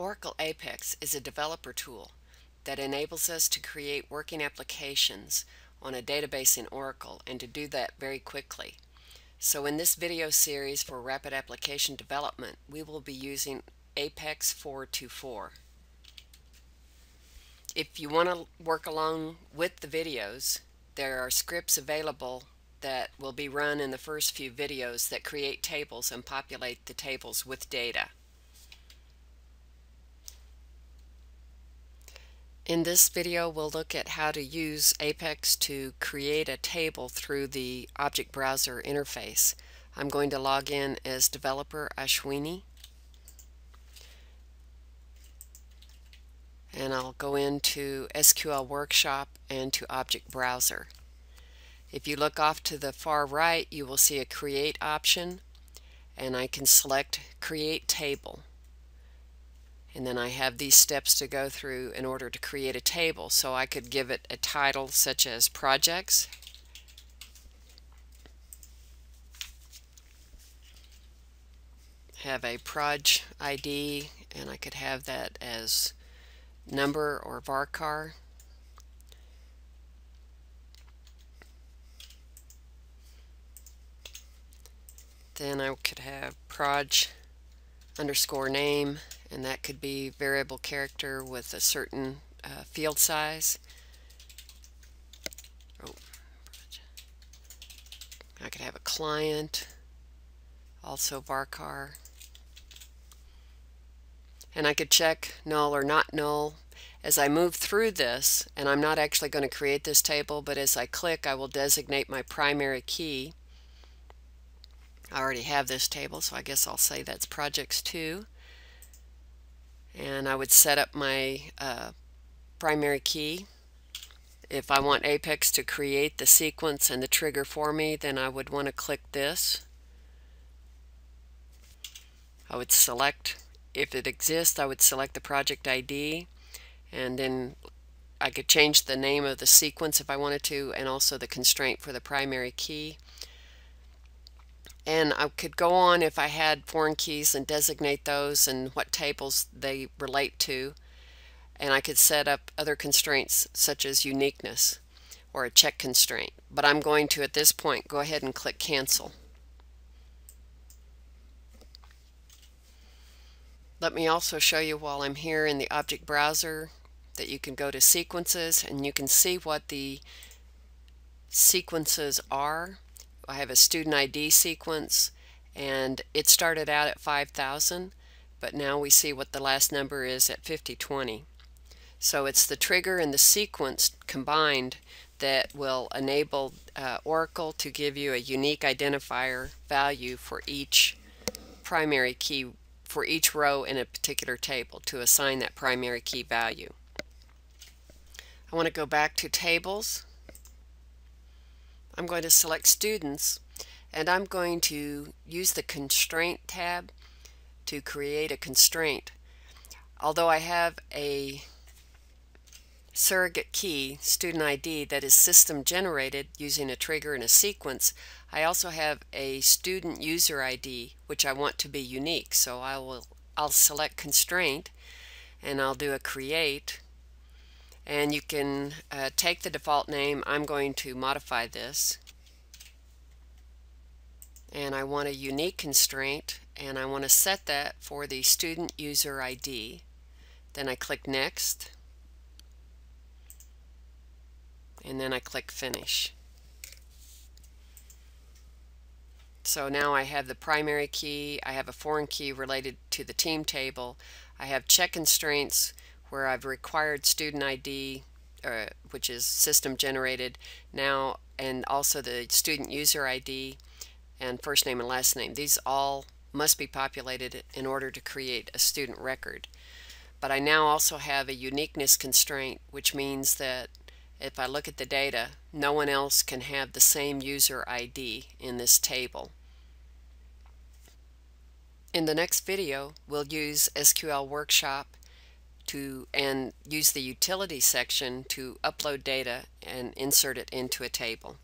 Oracle Apex is a developer tool that enables us to create working applications on a database in Oracle and to do that very quickly. So in this video series for rapid application development we will be using Apex 424. If you want to work along with the videos there are scripts available that will be run in the first few videos that create tables and populate the tables with data. In this video we'll look at how to use Apex to create a table through the Object Browser interface. I'm going to log in as developer Ashwini and I'll go into SQL Workshop and to Object Browser. If you look off to the far right you will see a create option and I can select create table and then I have these steps to go through in order to create a table. So I could give it a title such as projects. Have a proj ID and I could have that as number or varchar then I could have proj underscore name and that could be variable character with a certain uh, field size. Oh, I could have a client, also varchar. And I could check null or not null. As I move through this, and I'm not actually going to create this table, but as I click I will designate my primary key. I already have this table, so I guess I'll say that's projects 2 and I would set up my uh, primary key. If I want Apex to create the sequence and the trigger for me, then I would want to click this. I would select, if it exists, I would select the project ID and then I could change the name of the sequence if I wanted to and also the constraint for the primary key and I could go on if I had foreign keys and designate those and what tables they relate to. And I could set up other constraints such as uniqueness or a check constraint. But I'm going to at this point go ahead and click cancel. Let me also show you while I'm here in the object browser that you can go to sequences and you can see what the sequences are I have a student ID sequence and it started out at 5,000 but now we see what the last number is at 5020. So it's the trigger and the sequence combined that will enable uh, Oracle to give you a unique identifier value for each primary key for each row in a particular table to assign that primary key value. I want to go back to tables I'm going to select students and I'm going to use the constraint tab to create a constraint. Although I have a surrogate key, student ID, that is system generated using a trigger and a sequence, I also have a student user ID which I want to be unique. So I will I'll select constraint and I'll do a create and you can uh, take the default name. I'm going to modify this. And I want a unique constraint and I want to set that for the student user ID then I click next. And then I click finish. So now I have the primary key. I have a foreign key related to the team table. I have check constraints where I've required student ID, uh, which is system generated now, and also the student user ID and first name and last name. These all must be populated in order to create a student record. But I now also have a uniqueness constraint, which means that if I look at the data, no one else can have the same user ID in this table. In the next video, we'll use SQL Workshop to and use the utility section to upload data and insert it into a table.